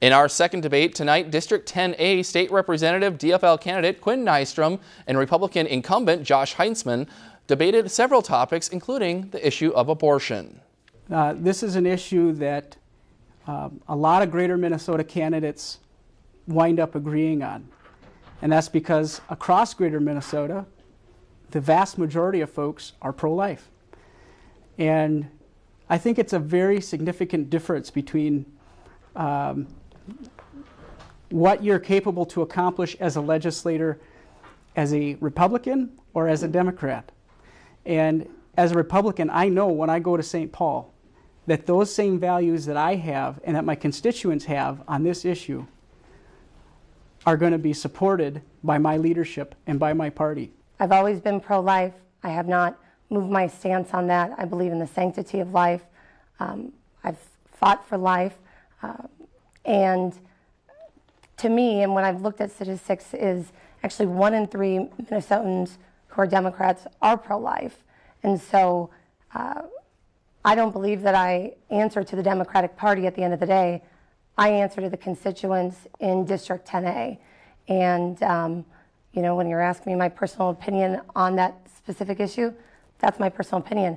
In our second debate tonight, District 10A State Representative DFL candidate Quinn Nystrom and Republican incumbent Josh Heintzeman debated several topics, including the issue of abortion. Uh, this is an issue that uh, a lot of greater Minnesota candidates wind up agreeing on. And that's because across greater Minnesota, the vast majority of folks are pro life. And I think it's a very significant difference between um, what you're capable to accomplish as a legislator as a Republican or as a Democrat. And as a Republican, I know when I go to St. Paul that those same values that I have and that my constituents have on this issue are going to be supported by my leadership and by my party. I've always been pro life. I have not moved my stance on that. I believe in the sanctity of life. Um, I've fought for life. Uh, and to me, and when I've looked at statistics, is actually one in three Minnesotans who are Democrats are pro life. And so uh, I don't believe that I answer to the Democratic Party at the end of the day. I answer to the constituents in District 10A. And, um, you know, when you're asking me my personal opinion on that specific issue, that's my personal opinion.